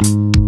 Bye.